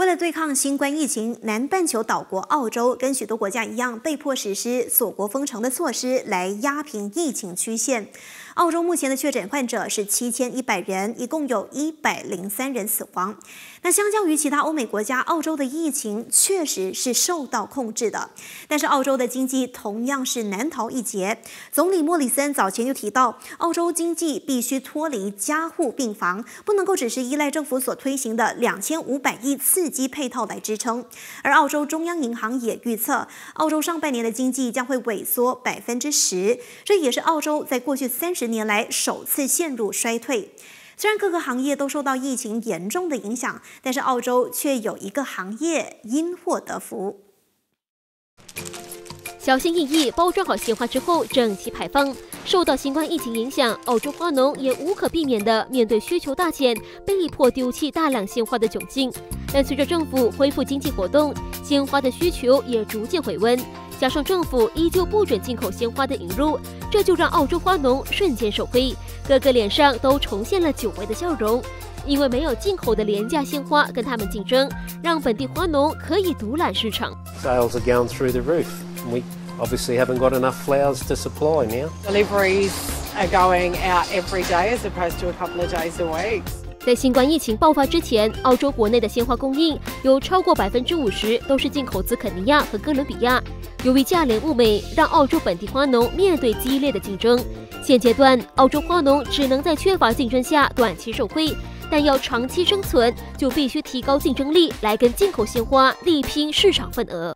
为了对抗新冠疫情，南半球岛国澳洲跟许多国家一样，被迫实施锁国封城的措施来压平疫情曲线。澳洲目前的确诊患者是七千一百人，一共有一百零三人死亡。那相较于其他欧美国家，澳洲的疫情确实是受到控制的。但是澳洲的经济同样是难逃一劫。总理莫里森早前就提到，澳洲经济必须脱离加护病房，不能够只是依赖政府所推行的两千五百亿刺激配套来支撑。而澳洲中央银行也预测，澳洲上半年的经济将会萎缩百分之十，这也是澳洲在过去三十年来首次陷入衰退。虽然各个行业都受到疫情严重的影响，但是澳洲却有一个行业因祸得福。小心翼翼包装好鲜花之后，整齐排放。受到新冠疫情影响，澳洲花农也无可避免地面对需求大减，被迫丢弃大量鲜花的窘境。但随着政府恢复经济活动，鲜花的需求也逐渐回温。加上政府依旧不准进口鲜花的引入，这就让澳洲花农瞬间受惠，个个脸上都重现了久违的笑容。因为没有进口的廉价鲜花跟他们竞争，让本地花农可以独揽市场。Sales are going through the roof. Obviously haven't got enough flowers to supply now. Deliveries are going out every day as opposed to a couple of days a week. 在新冠疫情爆发之前，澳洲国内的鲜花供应有超过百分之五十都是进口自肯尼亚和哥伦比亚。由于价廉物美，让澳洲本地花农面对激烈的竞争。现阶段，澳洲花农只能在缺乏竞争下短期受惠，但要长期生存，就必须提高竞争力，来跟进口鲜花力拼市场份额。